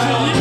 Congratulations.